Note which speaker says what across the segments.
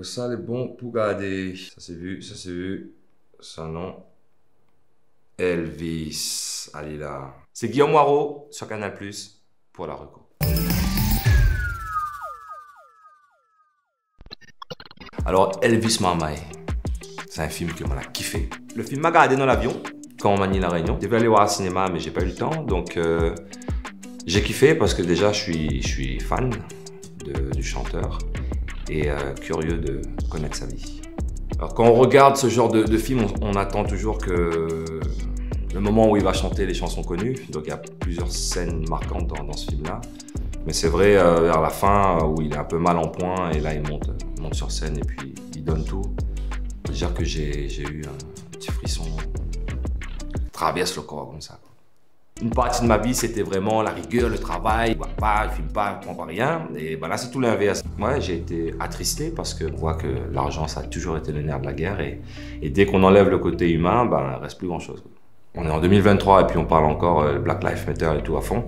Speaker 1: Ça, les bon pour garder. Ça, c'est vu, ça, c'est vu. Son nom. Elvis. Allez là. C'est Guillaume Moirot sur Canal Plus pour la reco. Alors, Elvis Marmaille. C'est un film que m'en a kiffé. Le film m'a gardé dans l'avion quand on m'a mis la réunion. Je devais aller voir au cinéma, mais j'ai pas eu le temps. Donc, euh, j'ai kiffé parce que déjà, je suis, fan du chanteur et euh, curieux de connaître sa vie. Alors, quand on regarde ce genre de, film, on, attend toujours que le moment où il va chanter les chansons connues. Donc, il y a plusieurs scènes marquantes dans, ce film-là. Mais c'est vrai, euh, vers la fin, euh, où il est un peu mal en point, et là, il monte, sur scène et puis il donne tout. Faut dire que j'ai eu un petit frisson traverse le corps comme ça. Une partie de ma vie, c'était vraiment la rigueur, le travail. Il boit pas, il fume pas, il prend pas rien. Et ben là, c'est tout l'inverse. Moi, j'ai été attristé parce que on voit que l'argent, ça a toujours été le nerf de la guerre. Et, dès qu'on enlève le côté humain, ben, il reste plus grand-chose. On est en 2023 et puis on parle encore euh, Black Lives Matter et tout à fond.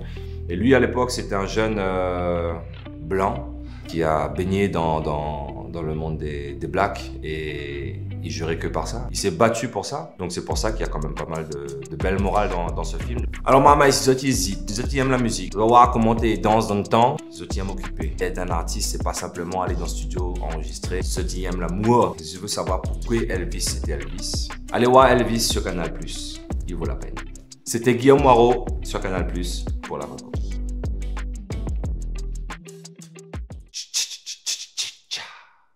Speaker 1: Et lui, à l'époque, c'était un jeune euh, blanc qui a baigné dans, dans, le monde des, des blacks et il jurait que par ça. Il s'est battu pour ça, donc c'est pour ça qu'il y a quand même pas mal de, de belle morale dans, dans ce film. Alors, maman, si Zoti hésite, Zoti aime la musique, voir comment t'es danse dans le temps, Zoti aime occuper. Être un artiste, c'est pas simplement aller dans le studio, enregistrer. Zoti aime l'amour. Je veux savoir pourquoi Elvis c'était Elvis, allez voir Elvis sur Canal+. Il vaut la peine. C'était Guillaume Moirot sur Canal+, pour la rencontre.